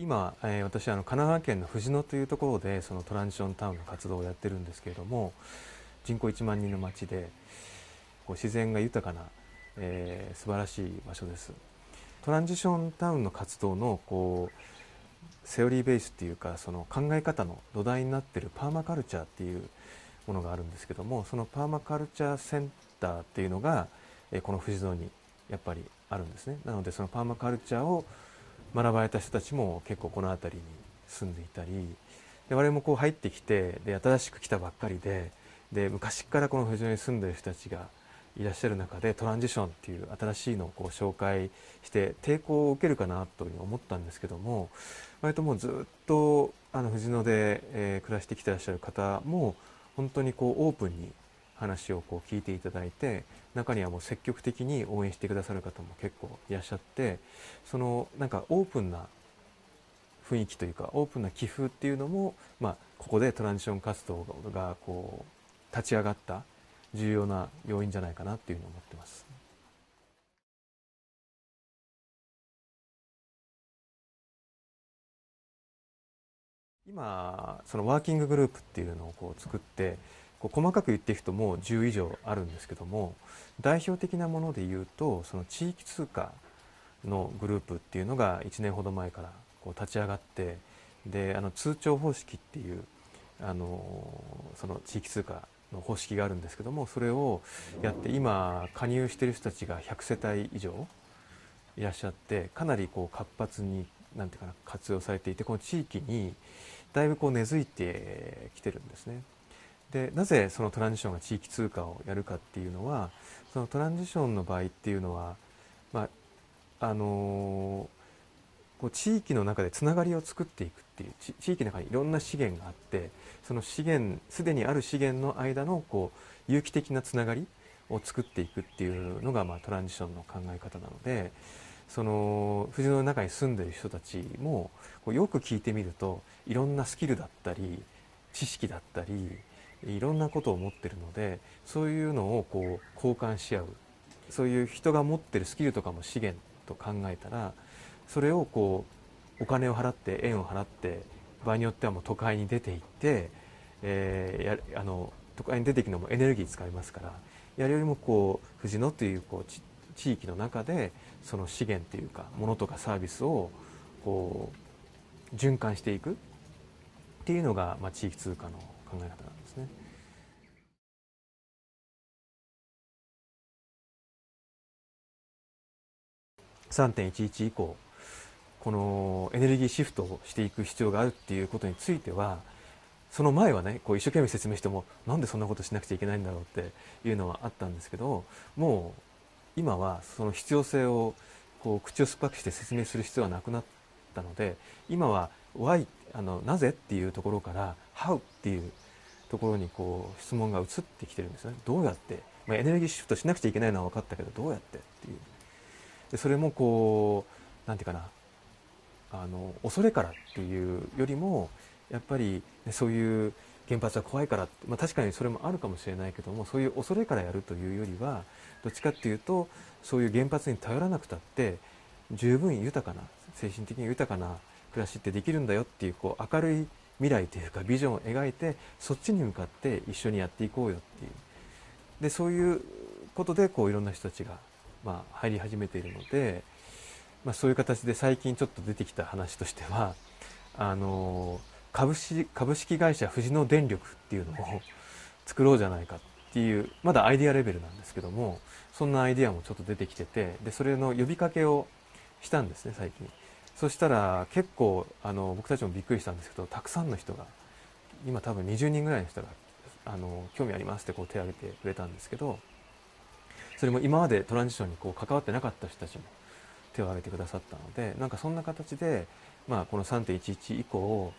今、えー、私はあの神奈川県の藤野というところでそのトランジションタウンの活動をやってるんですけれども人口1万人の町でこう自然が豊かな、えー、素晴らしい場所です。トランジションタウンの活動のこうセオリーベースっていうかその考え方の土台になってるパーマカルチャーっていうものがあるんですけどもそのパーマカルチャーセンターっていうのが、えこの藤野にやっぱりあるんですね。なのでそのパーマカルチャーを学ばれた人たちも結構この辺りに住んでいたりで我々もこう入ってきてで新しく来たばっかりでで昔からこの藤野に住んでる人たちがいらっしゃる中でトランジションっていう新しいのをこう紹介して抵抗を受けるかなというふうに思ったんですけども割ともうずっとあの藤野で、えー、暮らしてきてらっしゃる方も本当にこうオープンに話をこう聞いていただいて中にはもう積極的に応援してくださる方も結構いらっしゃってそのなんかオープンな雰囲気というかオープンな寄付っていうのも、まあ、ここでトランジション活動がこう立ち上がった重要な要因じゃないかなっていうふうに思ってます。今そのワーキンググループっていうのをこう作ってこう細かく言っていくともう10以上あるんですけども代表的なもので言うとその地域通貨のグループっていうのが1年ほど前からこう立ち上がってであの通帳方式っていうあのその地域通貨の方式があるんですけどもそれをやって今加入してる人たちが100世帯以上いらっしゃってかなりこう活発になんていうかな活用されていてこの地域にだいぶこう根付いてきてるんですね。でなぜそのトランジションが地域通貨をやるかっていうのはそのトランジションの場合っていうのは、まああのこう地域の中でつながりを作っていくっていう地域の中にいろんな資源があってその資源すでにある資源の間のこう有機的なつながりを作っていくっていうのが、まあ、トランジションの考え方なのでその藤野の中に住んでる人たちもこうよく聞いてみるといろんなスキルだったり知識だったりいろんなことを持ってるのでそういうのをこう交換し合う。そういう人が持ってるスキルとかも資源と考えたらそれをこうお金を払って円を払って場合によってはもう都会に出ていって、えー、やあの都会に出ていくのもエネルギー使いますからやるよりもこう藤野というこう地域の中でその資源というか物とかサービスをこう循環していくっていうのが、まあ、地域通貨の考え方ね。3.11以降このエネルギーシフトをしていく必要があるっていうことについてはその前はねこう一生懸命説明してもなんでそんなことしなくちゃいけないんだろうっていうのはあったんですけどもう今はその必要性をこう口を酸っぱくして説明する必要はなくなったので今は Why あのなぜっていうところから How っていうところにこう質問が移ってきてるんですね。どうやって、まあ、エネルギーシフトしなくちゃいけないのは分かったけどどうやってっていう。でそれもこう何て言うかな。あの恐れからっていうよりもやっぱり、ね、そういう原発は怖いから、まあ、確かにそれもあるかもしれないけどもそういう恐れからやるというよりはどっちかっていうとそういう原発に頼らなくたって十分豊かな精神的に豊かな暮らしってできるんだよっていうこう明るい未来というかビジョンを描いてそっちに向かって一緒にやっていこうよっていう。でそういうことでこういろんな人たちが、まあ、入り始めているので、まあ、そういう形で最近ちょっと出てきた話としてはあの株式株式会社富士野電力っていうのを作ろうじゃないかっていうまだアイデアレベルなんですけどもそんなアイデアもちょっと出てきててでそれの呼びかけをしたんですね最近そしたら結構あの僕たちもびっくりしたんですけどたくさんの人が今多分20人ぐらいの人があの興味ありますってこう手を挙げてくれたんですけどそれも今までトランジションにこう関わってなかった人たちも手を挙げてくださったのでなんかそんな形で、まあ、この3.11以降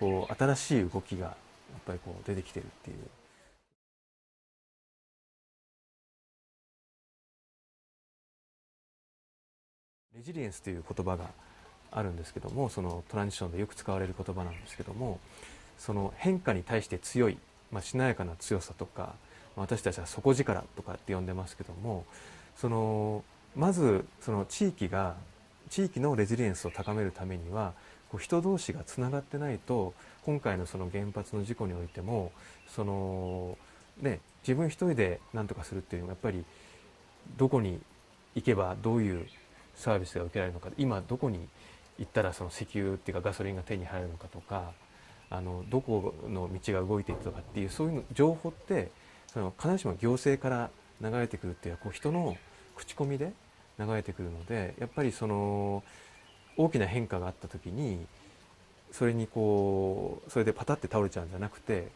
こう新しい動きがやっぱりこう出てきてるっていう。レジリエンスという言葉があるんですけどもそのトランジションでよく使われる言葉なんですけどもその変化に対して強い、まあ、しなやかな強さとか私たちは底力とかって呼んでますけどもそのまずその地域が地域のレジリエンスを高めるためにはこう人同士がつながってないと今回のその原発の事故においてもその、ね、自分一人で何とかするっていうのはやっぱりどこに行けばどういうサービスが受けられるのか今どこに行ったらその石油っていうかガソリンが手に入るのかとかあのどこの道が動いていくとかっていうそういう情報ってその必ずしも行政から流れてくるっていうのはこう人の口コミで流れてくるのでやっぱりその大きな変化があった時にそれにこうそれでパタって倒れちゃうんじゃなくて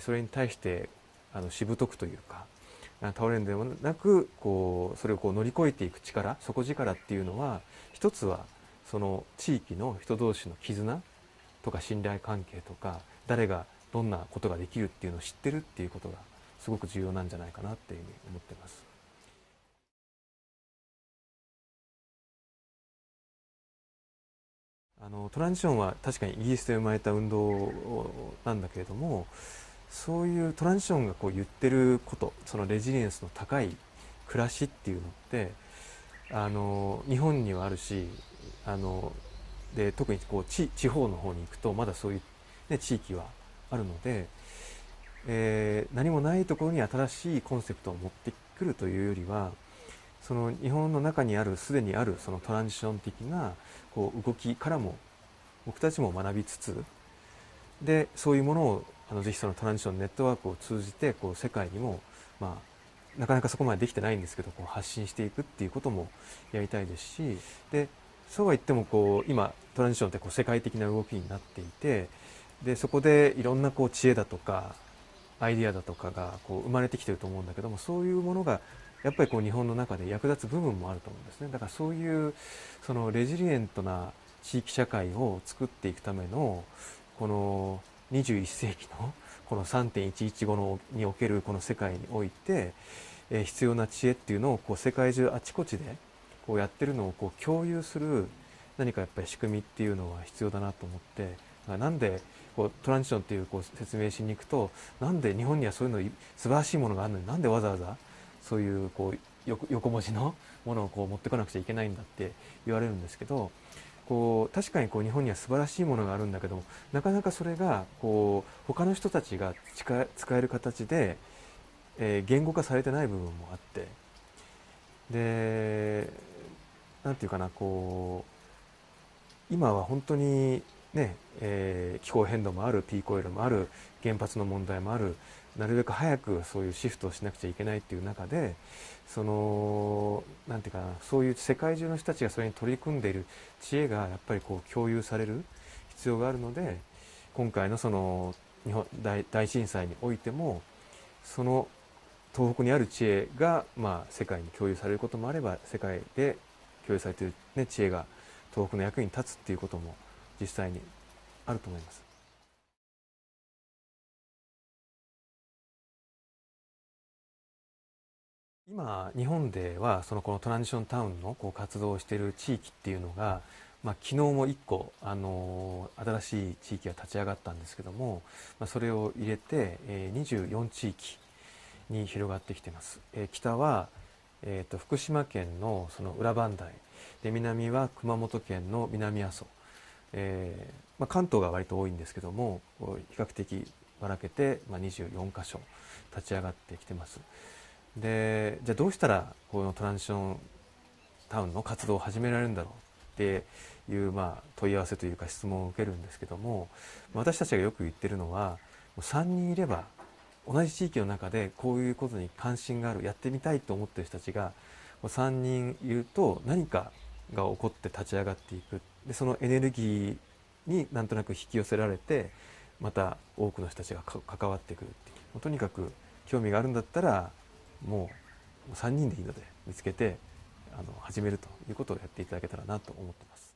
それに対してあのしぶとくというか倒れるんでもなくこうそれをこう乗り越えていく力底力っていうのは一つはその地域の人同士の絆とか信頼関係とか誰がどんなことができるっていうのを知ってるっていうことがすごく重要なんじゃないかなっていうふうに思ってます。あのトランジションは確かにイギリスで生まれた運動なんだけれどもそういうトランジションがこう言ってることそのレジリエンスの高い暮らしっていうのってあの日本にはあるしあので特にこう地地方の方に行くとまだそういう、ね、地域はあるので、えー、何もないところに新しいコンセプトを持ってくるというよりはその日本の中にあるすでにあるそのトランジション的なこう動きからも僕たちも学びつつでそういうものをあのぜひそのトランジションネットワークを通じてこう世界にも、まあ、なかなかそこまでできてないんですけどこう発信していくっていうこともやりたいですしでそうは言ってもこう今トランジションってこう世界的な動きになっていてでそこでいろんなこう知恵だとかアイディアだとかがこう生まれてきてると思うんだけどもそういうものがやっぱりこう日本の中で役立つ部分もあると思うんですね。だからそういうそのレジリエントな地域社会を作っていくためのこの21世紀のこの3.115のにおけるこの世界において、必要な知恵っていうのをこう世界中あちこちでこうやってるのをこう共有する何かやっぱり仕組みっていうのは必要だなと思ってなんでこうトランジションっていうこう説明しに行くとなんで日本にはそういうの素晴らしいものがあるのになんでわざわざそういうこう横文字のものをこう持ってこなくちゃいけないんだって言われるんですけどこう確かにこう日本には素晴らしいものがあるんだけどもなかなかそれがこう他の人たちが使える形で、えー、言語化されてない部分もあって。で何て言うかなこう今は本当にね、えー、気候変動もあるピークオイルもある原発の問題もあるなるべく早くそういうシフトをしなくちゃいけないっていう中でそのなんていうかなそういう世界中の人たちがそれに取り組んでいる知恵がやっぱりこう共有される必要があるので今回のその日本大大震災においてもその東北にある知恵が、まあ、世界に共有されることもあれば世界で共有されている、ね、知恵が東北の役に立つっていうことも実際にあると思います。今日本ではそのこのトランジションタウンのこう活動をしている地域っていうのが、まあ、昨日も1個、あの新しい地域が立ち上がったんですけども、まあ、それを入れて、えー、24地域に広がってきています。えー、北は、えーと、福島県のその裏磐梯で南は熊本県の南阿蘇、えーまあ、関東が割と多いんですけども比較的ばらけて、まあ、24箇所立ち上がってきてます。でじゃあどうしたらこのトランジションタウンの活動を始められるんだろうっていう、まあ、問い合わせというか質問を受けるんですけども私たちがよく言ってるのは3人いれば同じ地域の中でこういうことに関心があるやってみたいと思ってる人たちが3人いると何かが起こって立ち上がっていくでそのエネルギーになんとなく引き寄せられてまた多くの人たちが関わってくるっていうとにかく興味があるんだったらもう3人でいいので見つけてあの始めるということをやっていただけたらなと思ってます。